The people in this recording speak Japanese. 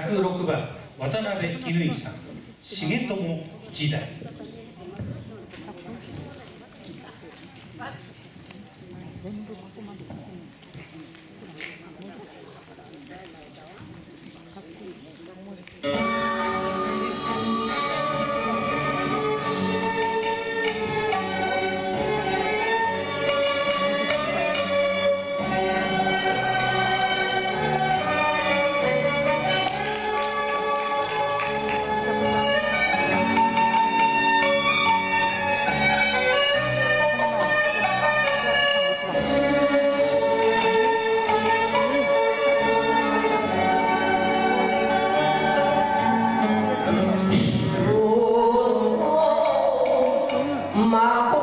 106番渡辺絹さん重友時代妈。